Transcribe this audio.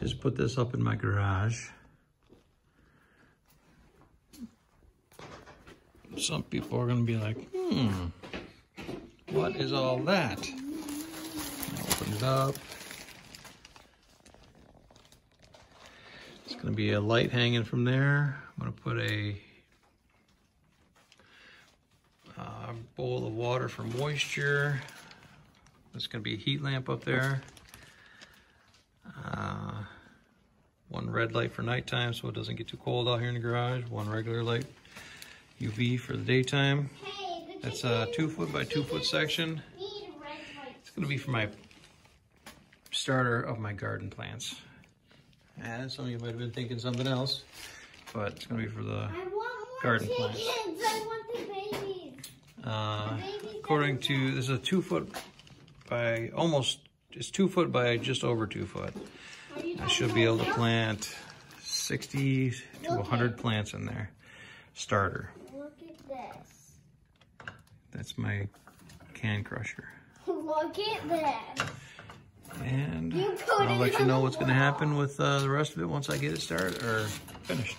just put this up in my garage. Some people are gonna be like, hmm, what is all that? Open it up. It's gonna be a light hanging from there. I'm gonna put a uh, bowl of water for moisture. There's gonna be a heat lamp up there. One red light for nighttime so it doesn't get too cold out here in the garage. One regular light UV for the daytime. That's a two foot by two foot section. It's gonna be for my starter of my garden plants. And some of you might have been thinking something else, but it's gonna be for the garden plants. I want the babies. Uh, according to, this is a two foot by almost, it's two foot by just over two foot. I should be able to plant 60 to 100 plants in there. Starter. Look at this. That's my can crusher. Look at this. And I'll let you know what's going to happen with uh, the rest of it once I get it started or finished.